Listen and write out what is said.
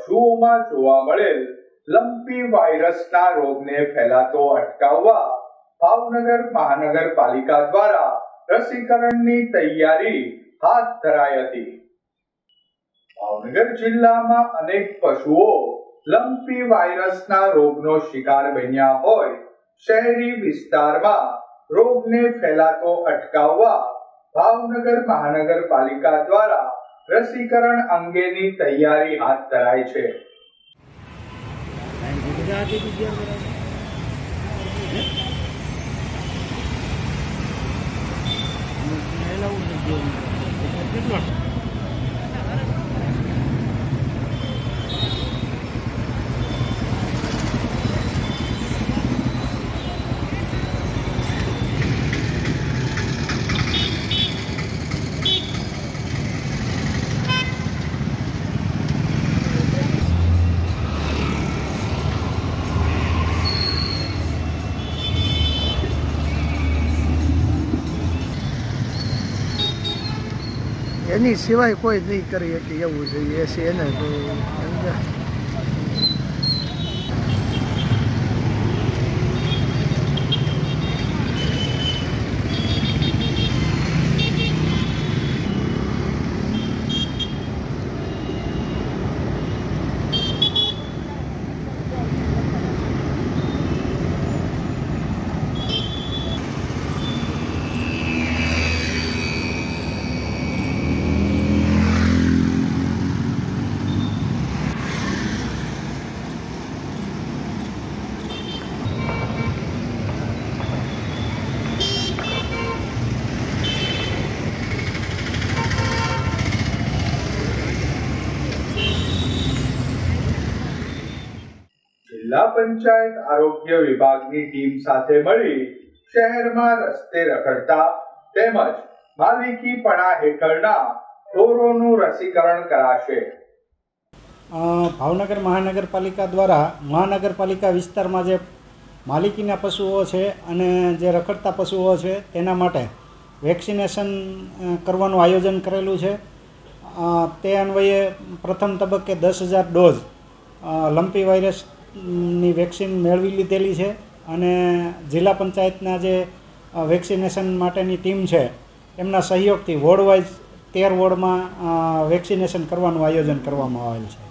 પશુઓમાં જોવા મળેલ લંપી વાયરસના રોગને ફેલાતો અટકાવવા ભાવનગર મહાનગરપાલિકા દ્વારા રસીકરણની તૈયારી હાથ ધરાઈ હતી. ભાવનગર જિલ્લામાં અનેક પશુઓ લંપી વાયરસના રોગનો શિકાર બન્યા હોય, શહેરી વિસ્તારમાં રોગને ફેલાતો અટકાવવા ભાવનગર મહાનગરપાલિકા દ્વારા રસીકરણ અંગેની તૈયારી હાથ ધરાઈ છે. કેટલો એની સિવાય કોઈ નહીં કરી શકે એવું જોઈએ છે એને તો જિલ્લા પંચાયત આરોગ્ય વિભાગની ટીમ સાથે મળી શહેરમાં રસ્તે રખડતા તેમજ માલિકીપણા હેઠળના ઢોરોનું રસીકરણ કરાશે. ભાવનગર મહાનગરપાલિકા દ્વારા મહાનગરપાલિકા વિસ્તારમાં જે માલિકીના પશુઓ છે અને જે રખડતા પશુઓ છે તેના માટે વેક્સિનેશન કરવાનું આયોજન કરેલું છે. તે અન્વયે પ્રથમ તબક્કે દસ હજાર ડોઝ લંપી લંપી વાયરસની વેક્સિન મેળવી લીધેલી છે અને જિલ્લા પંચાયતના જે વેક્સિનેશન માટેની ટીમ છે, એમના સહયોગથી વોર્ડ વાઇઝ તેર વોર્ડમાં વેક્સિનેશન કરવાનું આયોજન કરવામાં આવેલ છે.